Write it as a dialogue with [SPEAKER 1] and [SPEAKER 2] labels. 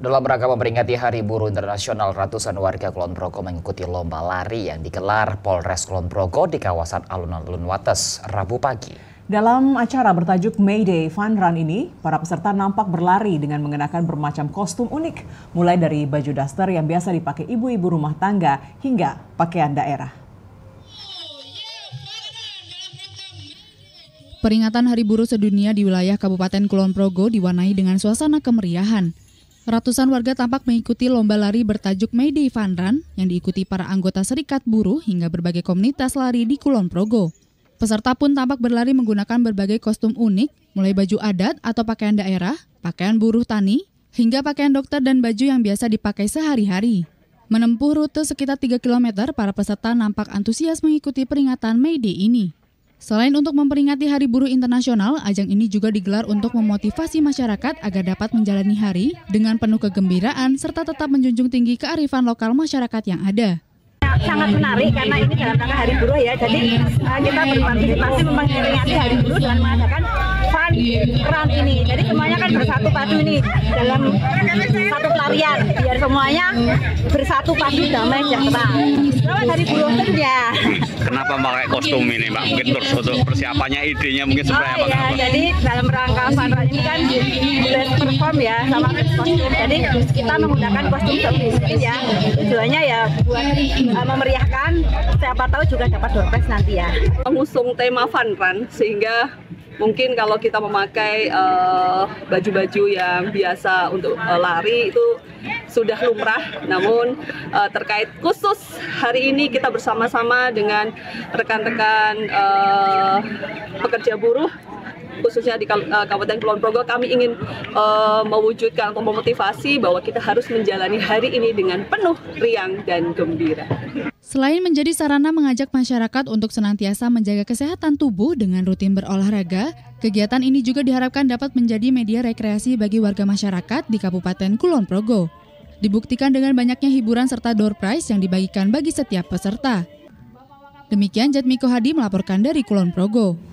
[SPEAKER 1] Dalam rangka memperingati Hari Buruh Internasional, ratusan warga Kulon Progo mengikuti lomba lari yang digelar Polres Kulon Progo di kawasan Alun-Alun Wates, Rabu pagi.
[SPEAKER 2] Dalam acara bertajuk Mayday Fun Run ini, para peserta nampak berlari dengan mengenakan bermacam kostum unik, mulai dari baju daster yang biasa dipakai ibu-ibu rumah tangga hingga pakaian daerah.
[SPEAKER 3] Peringatan Hari Buruh Sedunia di wilayah Kabupaten Kulon Progo diwarnai dengan suasana kemeriahan. Ratusan warga tampak mengikuti lomba lari bertajuk Mayday Fun Run yang diikuti para anggota serikat buruh hingga berbagai komunitas lari di Kulon Progo. Peserta pun tampak berlari menggunakan berbagai kostum unik, mulai baju adat atau pakaian daerah, pakaian buruh tani, hingga pakaian dokter dan baju yang biasa dipakai sehari-hari. Menempuh rute sekitar 3 km, para peserta nampak antusias mengikuti peringatan May Day ini. Selain untuk memperingati Hari Buruh Internasional, ajang ini juga digelar untuk memotivasi masyarakat agar dapat menjalani hari dengan penuh kegembiraan serta tetap menjunjung tinggi kearifan lokal masyarakat yang ada
[SPEAKER 4] sangat menarik karena ini dalam rangka Hari Buruh ya. Jadi uh, kita berpartisipasi memperingati Hari Buruh dengan mengadakan fun run ini. Jadi semuanya kan bersatu padu ini dalam satu pelarian biar semuanya bersatu padu damai sejahtera. Selamat Hari Buruh ya.
[SPEAKER 5] Kenapa pakai kostum ini Mbak? Mungkin terus untuk persiapannya idenya mungkin supaya
[SPEAKER 4] oh, iya. Jadi dalam rangka fun run ini kan best perform ya sama kostum. Jadi kita menggunakan kostum seperti ya. Tujuannya ya buat uh, memeriahkan siapa tahu juga dapat door prize nanti ya.
[SPEAKER 6] Mengusung tema fun run sehingga mungkin kalau kita memakai eh, baju-baju uh, yang biasa untuk uh, lari itu sudah lumrah. Namun uh, terkait khusus hari ini kita bersama-sama dengan rekan-rekan uh, pekerja buruh khususnya di Kabupaten Kulon Progo kami ingin uh, mewujudkan atau memotivasi bahwa kita harus menjalani hari ini dengan penuh riang dan gembira.
[SPEAKER 3] Selain menjadi sarana mengajak masyarakat untuk senantiasa menjaga kesehatan tubuh dengan rutin berolahraga, kegiatan ini juga diharapkan dapat menjadi media rekreasi bagi warga masyarakat di Kabupaten Kulon Progo. Dibuktikan dengan banyaknya hiburan serta door prize yang dibagikan bagi setiap peserta. Demikian Jatmiko Hadi melaporkan dari Kulon Progo.